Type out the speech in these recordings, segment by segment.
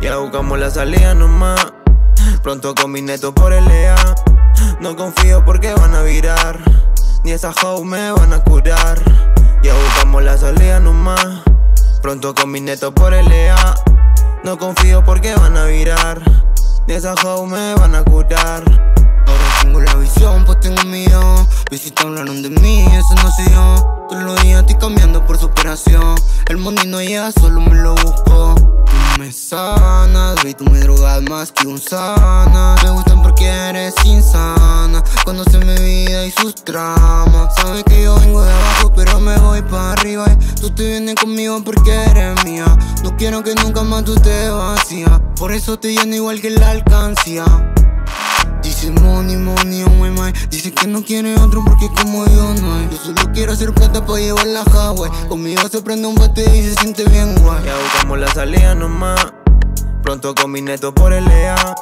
Ya buscamos la salida nomás. Pronto con mi neto por el EA. No confío porque van a virar. Ni esas hoes me van a curar. Ya buscamos la salida nomás. Pronto con mi neto por el EA. No confío porque van a virar. Ni esas hoes me van a curar. Ahora tengo la visión, pues tengo millón. Visitas hablaron de mí, eso no sé yo. Todos los días estoy cambiando por superación. El money no llega, solo me lo busco. Me sanas, y tú me drogas más que un sana. Me gustan porque eres insana. Conoce mi vida y sus tramas. Sabes que yo vengo de abajo, pero me voy para arriba. Y tú te vienes conmigo porque eres mía. No quiero que nunca más tú te vacías. Por eso te lleno igual que la alcancía. Dice money, money on my mind Dice que no quiere otro porque como yo no hay Yo solo quiero hacer plata pa' llevarla a Hawaii Conmigo se prende un bate y se siente bien guay Ya buscamos la salida nomás. Pronto con mi neto por el EA.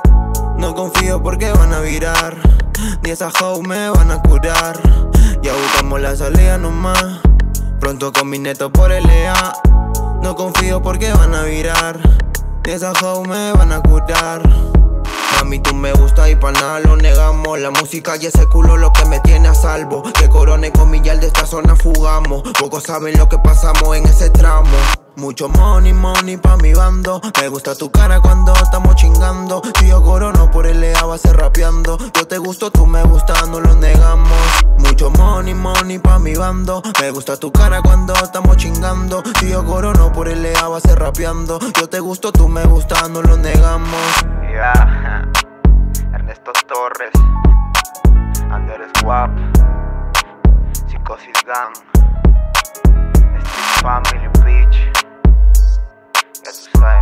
No confío porque van a virar. Ni esas hoes me van a curar. Ya buscamos la salida nomás. Pronto con mi neto por el EA. No confío porque van a virar. Ni esas hoes me van a curar. Mami, tú me gusta y pa' nada lo negamos. La música y ese culo lo que me tiene a salvo. De corone con millar de esta zona fugamos. Pocos saben lo que pasamos en ese tramo. Mucho money, money pa' mi bando. Me gusta tu cara cuando estamos chingando. Si yo corono por el EA va a ser rapeando. Yo te gusto, tú me gustas, no lo negamos. Mucho money, money pa' mi bando. Me gusta tu cara cuando estamos chingando. Si yo corono por el EA va a rapeando. Yo te gusto, tú me gustas, no lo negamos Ernesto Torres, Andrés Wap, Psicosis Gang, Steve Family Beach, ya tú.